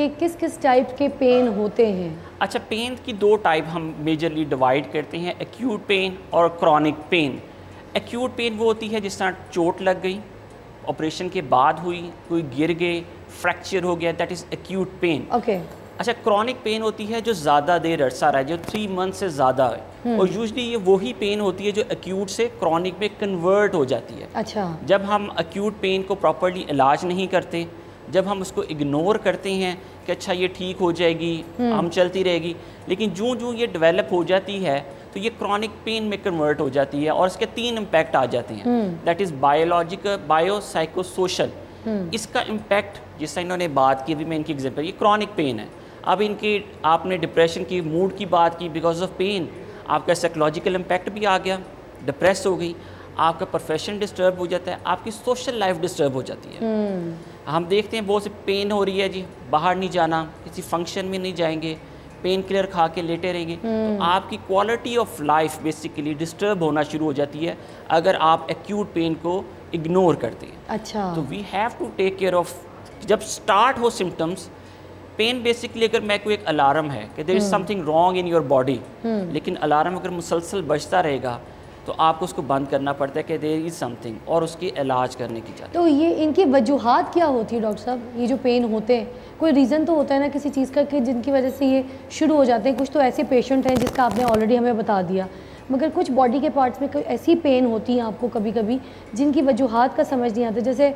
कि किस किस टाइप के पेन होते हैं? अच्छा पेन की दो टाइप हम मेजरली डिवाइड करते हैं एक्यूट पेन और क्रॉनिक पेन एक्यूट पेन वो होती है जिस तरह चोट लग गई ऑपरेशन के बाद हुई कोई गिर गए फ्रैक्चर हो गया that is acute pain okay अच्छा क्रॉनिक पेन होती है जो ज़्यादा देर अरसा रहा है जो थ्री मंथ से ज़्यादा है. हम्म। और यूजली ये वही पेन होती है जो एक्यूट से क्रॉनिक में कन्वर्ट हो जाती है. अच्छा. जब हम एक्यूट पेन को प्रॉपरली इलाज नहीं करते जब हम उसको इग्नोर करते हैं कि अच्छा ये ठीक हो जाएगी हम्म। हम चलती रहेगी लेकिन जूँ जो ये डेवलप हो जाती है तो ये क्रॉनिक पेन में कन्वर्ट हो जाती है और इसके तीन इम्पैक्ट आ जाते हैं हम्म। That is biological biopsychosocial hmm. इसका इम्पैक्ट जिससे इन्होंने बात की अभी मैं इनकी एग्ज़ाम्पल ये क्रॉनिक पेन है अब इनकी आपने डिप्रेशन की मूड की बात की बिकॉज़ ऑफ़ पेन आपका साइकोलॉजिकल इम्पैक्ट भी आ गया डिप्रेस हो गई आपका प्रोफेशन डिस्टर्ब हो जाता है आपकी सोशल लाइफ डिस्टर्ब हो जाती है हम्म हम देखते हैं बहुत से पेन हो रही है जी बाहर नहीं जाना किसी फ़ंक्शन में नहीं जाएँगे पेन किलर खा के लेटे रहेंगे। तो आपकी quality of life basically disturb होना शुरू हो जाती है अगर आप एक्यूट पेन को इग्नोर करते हैं। अच्छा। तो we have to take care of जब स्टार्ट हो सिम्टम्स पेन बेसिकली अगर मैं कोई एक अलार्म है कि there is something wrong in your body लेकिन अलार्म अगर मुसलसल बजता रहेगा तो आपको उसको बंद करना पड़ता है कि देर इज़ समथिंग और उसकी इलाज करने की जाती तो ये इनकी वजूहत क्या होती है, डॉक्टर साहब? ये जो पेन होते हैं, कोई रीज़न तो होता है ना किसी चीज़ का कि जिनकी वजह से ये शुरू हो जाते हैं? कुछ तो ऐसे पेशेंट हैं जिसका आपने ऑलरेडी हमें बता दिया। मगर कुछ बॉडी के पार्ट्स में ऐसी पेन होती हैं आपको कभी कभी जिनकी वजूहत का समझ नहीं आता? जैसे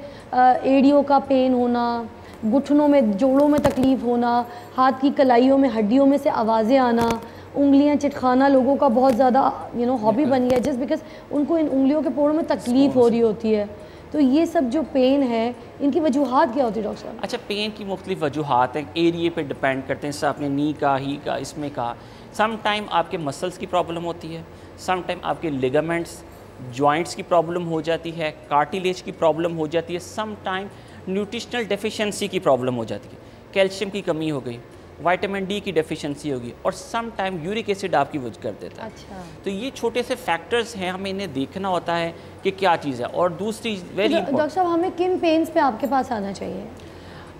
एड़ियों का पेन होना घुटनों में, जोड़ों में तकलीफ़ होना, हाथ की कलाइयों में, हड्डियों में से आवाज़ें आना उंगलियाँ चिटखाना लोगों का बहुत ज़्यादा यू नो हॉबी बन गया जस्ट बिकॉज़ उनको इन उंगलियों के पोड़ों में तकलीफ़ हो रही होती है। तो ये सब जो पेन है इनकी वजूहत क्या होती है डॉक्टर साहब? अच्छा पेन की मुख्तलिफ़ वजूहत हैं। एरिए पे डिपेंड करते हैं जैसे आपने नी का ही का इसमें का। सम टाइम आपके मसल्स की प्रॉब्लम होती है। सम टाइम आपके लिगामेंट्स जॉइंट्स की प्रॉब्लम हो जाती है कार्टिलेज की प्रॉब्लम हो जाती है। सम टाइम न्यूट्रिशनल डेफिशिएंसी की प्रॉब्लम हो जाती है। कैल्शियम की कमी हो गई। विटामिन डी की डेफिशिएंसी होगी और सम टाइम यूरिक एसिड आपकी वजह कर देता है। अच्छा। तो ये छोटे से फैक्टर्स हैं हमें इन्हें देखना होता है कि क्या चीज़ है। और दूसरी वेरी डॉक्टर साहब हमें किन पेन्स पे आपके पास आना चाहिए?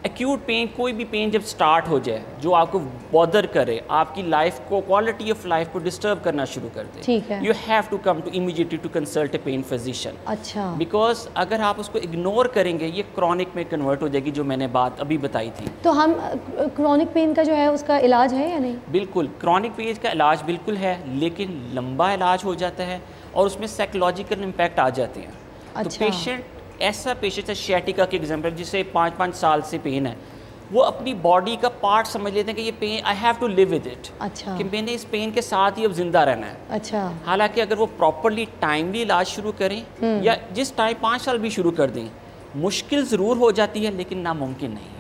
एक्यूट पेन कोई भी पेन जब स्टार्ट हो जाए जो आपको बॉदर करे आपकी लाइफ को क्वालिटी ऑफ़ लाइफ को डिस्टर्ब करना शुरू कर दे ठीक है। You have to come to immediately to consult a pain physician अच्छा बिकॉज़ अगर आप उसको इग्नोर करेंगे ये क्रॉनिक में कन्वर्ट हो जाएगी जो मैंने बात अभी बताई थी तो हम क्रॉनिक पेन का जो है उसका इलाज है या नहीं बिल्कुल क्रॉनिक पेज का इलाज बिल्कुल है लेकिन लंबा इलाज हो जाता है और उसमें साइकोलॉजिकल इम्पैक्ट आ जाते हैं अच्छा। तो अच्छा। पेशेंट ऐसा पेशेंट है शैटिका के एग्ज़ाम्पल जिसे पाँच पाँच साल से पेन है। वो अपनी बॉडी का पार्ट समझ लेते हैं कि ये pain I have to live with it अच्छा। कि मैंने इस पेन के साथ ही अब ज़िंदा रहना है। अच्छा। हालाँकि अगर वो प्रॉपरली टाइमली इलाज शुरू करें हम्म। या जिस टाइम पाँच साल भी शुरू कर दें मुश्किल ज़रूर हो जाती है लेकिन नामुमकिन नहीं।